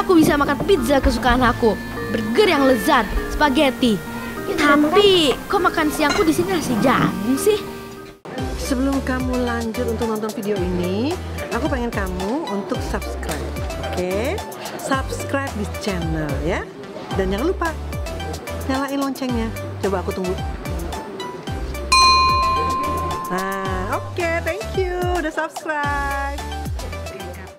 aku bisa makan pizza kesukaan aku, burger yang lezat, spaghetti. Tapi kok makan siangku di sini nasi jagung sih? Sebelum kamu lanjut untuk nonton video ini, aku pengen kamu untuk subscribe, oke? Subscribe di channel ya. Dan jangan lupa nyalain loncengnya. Coba aku tunggu. Nah, oke, thank you udah subscribe.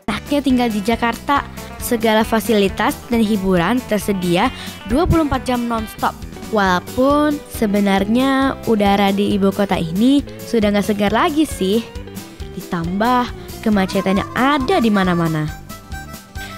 Anaknya tinggal di Jakarta, segala fasilitas dan hiburan tersedia 24 jam nonstop. Walaupun sebenarnya udara di ibu kota ini sudah nggak segar lagi sih. Ditambah kemacetan yang ada di mana-mana.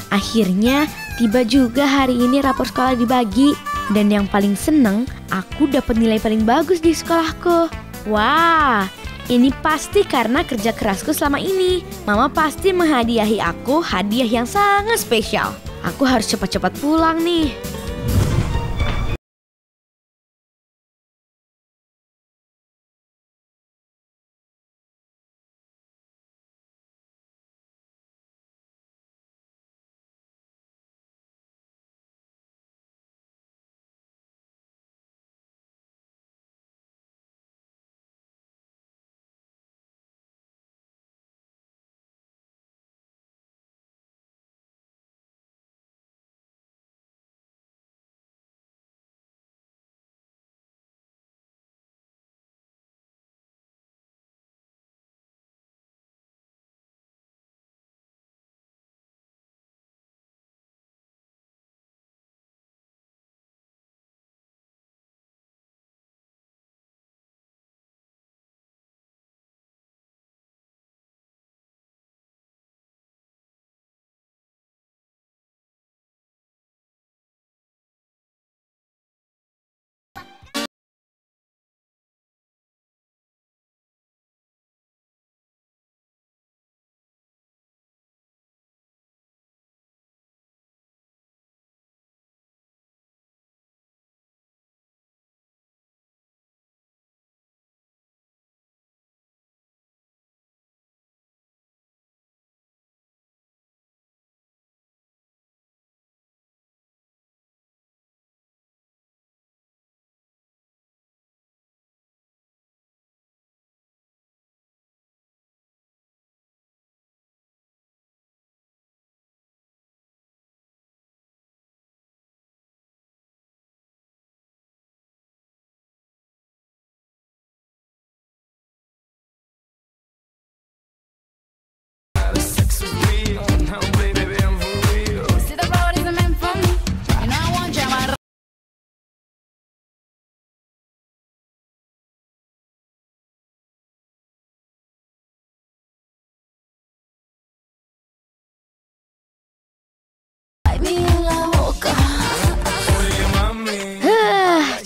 Akhirnya tiba juga hari ini rapor sekolah dibagi dan yang paling seneng aku dapat nilai paling bagus di sekolahku. Wah, ini pasti karena kerja kerasku selama ini. Mama pasti menghadiahi aku hadiah yang sangat spesial. Aku harus cepat-cepat pulang nih.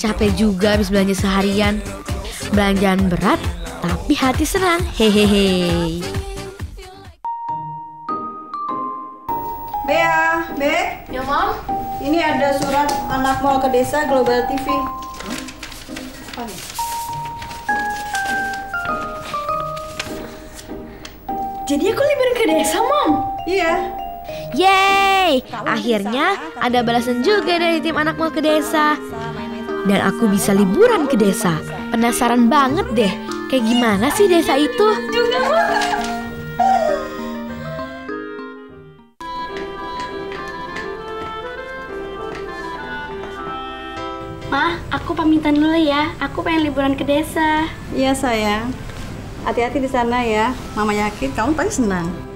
Capek juga habis belanja seharian. Belanjaan berat, tapi hati senang. Hehehe. Bea, Be, Ya, Mom. ini ada surat anak mau ke desa Global TV. Jadi aku liburan ke desa, Mom. Iya, Yeay, akhirnya ada balasan juga dari tim anak mau ke desa. Dan aku bisa liburan ke desa. Penasaran banget deh, kayak gimana sih desa itu? Ma, aku pamitan dulu ya. Aku pengen liburan ke desa. iya sayang. Hati-hati di sana ya. Mama yakin kamu pasti senang.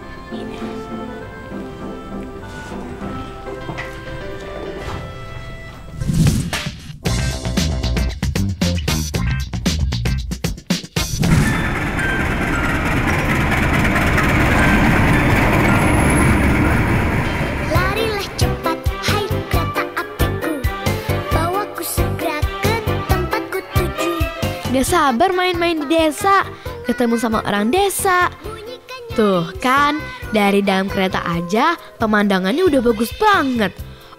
Sabar main-main di desa, ketemu sama orang desa. Tuh kan, dari dalam kereta aja pemandangannya udah bagus banget.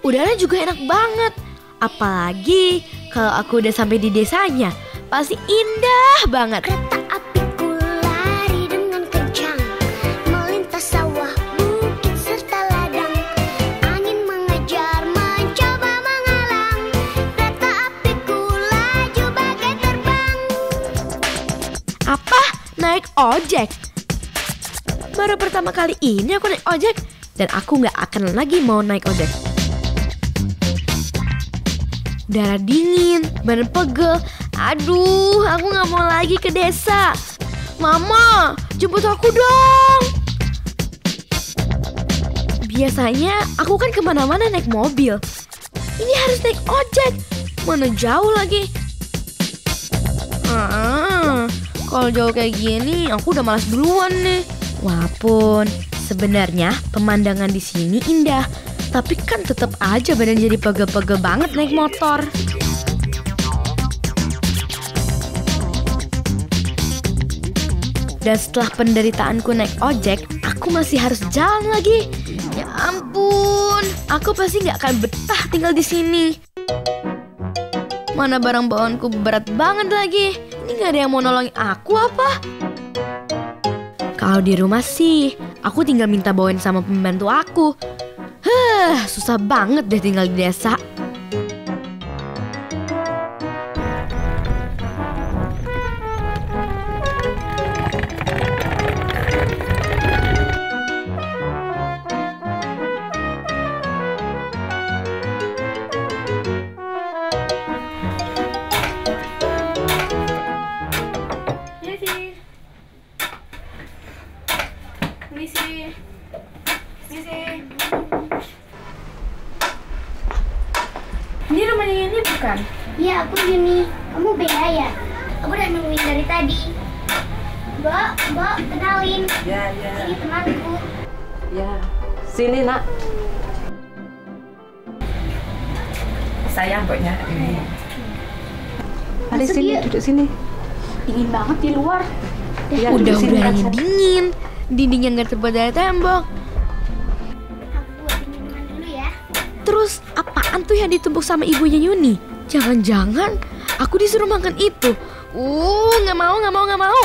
Udara juga enak banget. Apalagi kalau aku udah sampai di desanya, pasti indah banget. Kereta ojek? Baru pertama kali ini aku naik ojek dan aku nggak akan lagi mau naik ojek. Udara dingin, badan pegel. Aduh, aku nggak mau lagi ke desa. Mama, jemput aku dong. Biasanya aku kan ke mana-mana naik mobil. Ini harus naik ojek. Mana jauh lagi. Ah, kalau jauh kayak gini, aku udah malas duluan nih. Walaupun sebenarnya pemandangan di sini indah, tapi kan tetap aja badan jadi pegel-pegel banget naik motor. Dan setelah penderitaanku naik ojek, aku masih harus jalan lagi. Ya ampun, aku pasti nggak akan betah tinggal di sini. Mana barang bawaanku berat banget lagi. Nggak ada yang mau nolongin aku apa? Kalau di rumah sih, aku tinggal minta bawain sama pembantu aku. Heh, susah banget deh tinggal di desa. Kamu Bea ya? Aku udah nungguin dari tadi. Mbak, Mbak, kenalin. Ya, ya, Ini temanku. ya. Sini nak. Sayang pokoknya ini. Mari Masuk sini, yuk. duduk sini. Dingin banget di luar. Ya, Udah sini, udaranya dingin, dindingnya nggak terbuat dari tembok. Ya. Terus apaan tuh yang ditumbuk sama ibunya Yuni? Jangan-jangan aku disuruh makan itu. Uh, nggak mau, nggak mau, nggak mau.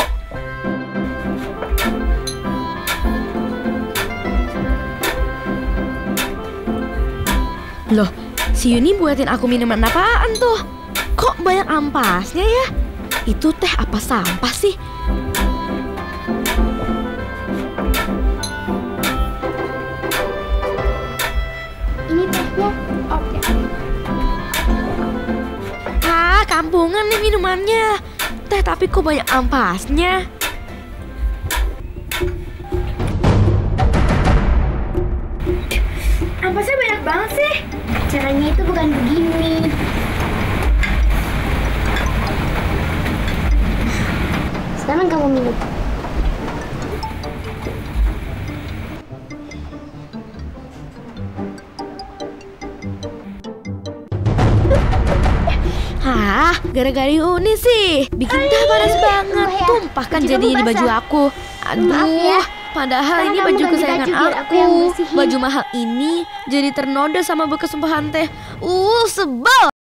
Loh, si Yuni buatin aku minuman apaan tuh? Kok banyak ampasnya ya? Itu teh apa sampah sih? Ini tehnya. Oke. Kampungan nih minumannya. Teh tapi kok banyak ampasnya? Ampasnya banyak banget sih. Caranya itu bukan begini. Sekarang kamu minum. Hah, gara-gara Yuni sih. Bikin teh panas banget. ya. Tumpahkan Baju jadinya kamu di baju aku. Maaf ya. Aduh, padahal ini baju kesayangan baju aku. aku. Baju mahal ini jadi ternoda sama bekas tumpahan teh. Uh, sebel.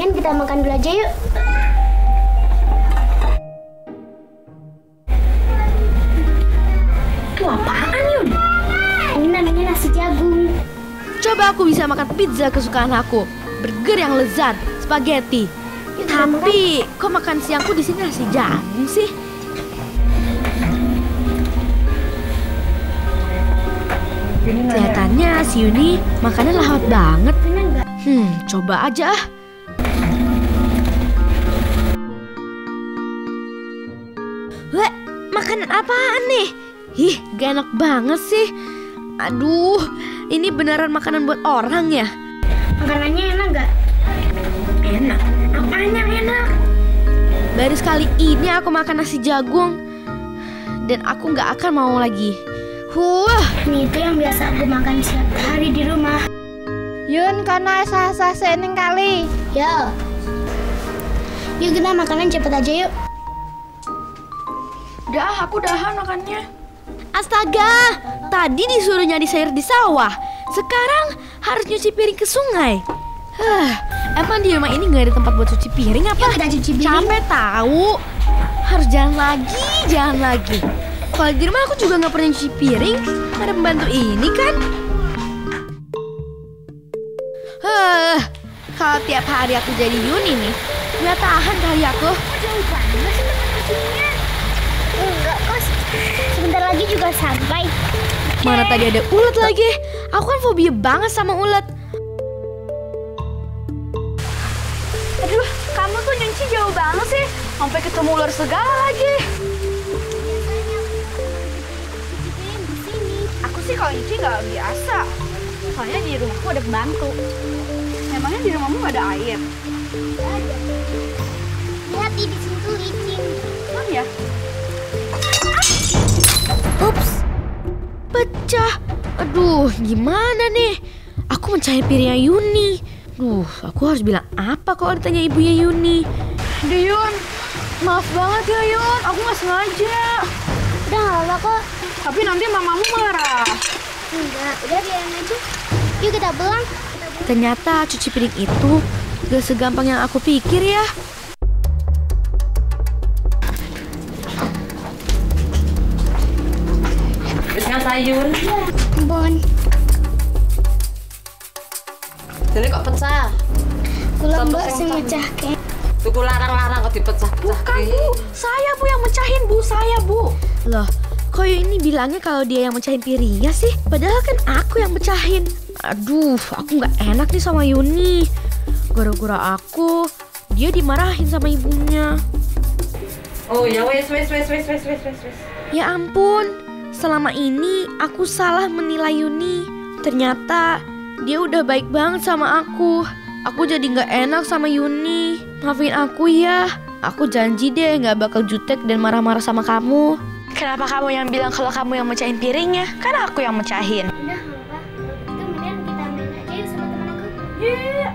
Mendingan kita makan dulu aja yuk. Itu apaan Yun? Ini namanya nasi jagung. Coba aku bisa makan pizza kesukaan aku, burger yang lezat, spaghetti. Tapi kok makan siangku di sini nasi jagung sih? Kelihatannya si Yuni makannya lahap banget. Hmm, coba aja ah. Makanan apaan nih? Ih, gak enak banget sih. Aduh, ini beneran makanan buat orang ya? Makanannya enak nggak? Enak. Apanya enak? Baru sekali ini aku makan nasi jagung. Dan aku gak akan mau lagi. Wah, Ini itu yang biasa aku makan setiap hari di rumah. Yun, kono sah-sah seneng kali. Yo. Yuk kita makanan cepet aja yuk. Udah, aku udahan makannya. astaga. Tadi disuruh nyari sayur di sawah. Sekarang harus nyuci piring ke sungai. Hah, emang di rumah ini gak ada tempat buat cuci piring apa? Yuk kita cuci piring. Capek tahu. Harus jalan lagi, jalan lagi. Kalau di rumah aku juga nggak pernah cuci piring. Ada pembantu ini kan? Heh, kalau tiap hari aku jadi Yuni nih, nggak tahan kali aku. Jauh banget sih lokasinya. Enggak kos. Sebentar lagi juga sampai. Mana tadi ada ulet lagi? Aku kan fobia banget sama ulet. Aduh, kamu tuh nyuci jauh banget sih. Sampai ketemu ular segala lagi. Aku sih kalau nyuci nggak biasa. Soalnya di rumahku ada pembantu. Emangnya di rumahmu nggak ada air? Lihat di sini tuh licin. Oh ya? Pecah. Aduh, gimana nih? Aku mencari piringnya Yuni. Duh, aku harus bilang apa kalau ditanya ibunya Yuni? Aduh Yun, maaf banget ya Yun. Aku nggak sengaja. Udah nggak apa kok. Tapi nanti mamamu marah. Enggak, udah biarin aja. Yuk kita pulang. Ternyata cuci piring itu gak segampang yang aku pikir ya. sayur. Bon. Jadi kok pecah? Kula mbak sing mecahke. Tuku larang-larang kok dipecah-pecah. Bukan, Bu. Saya, Bu, yang mecahin, Bu. Saya, Bu. Loh, kok ini bilangnya kalau dia yang mecahin piringnya sih? Padahal kan aku yang mecahin. Aduh, aku nggak enak nih sama Yuni. Gara-gara aku, dia dimarahin sama ibunya. Oh ya, wes, wes, wes, wes, wes, wes, wes. Ya ampun, selama ini aku salah menilai Yuni. Ternyata dia udah baik banget sama aku. Aku jadi nggak enak sama Yuni. Maafin aku ya. Aku janji deh nggak bakal jutek dan marah-marah sama kamu. Kenapa kamu yang bilang kalau kamu yang mecahin piringnya? Kan aku yang mecahin. Udah gitu mendingan kita main aja sama temen aku. Iya,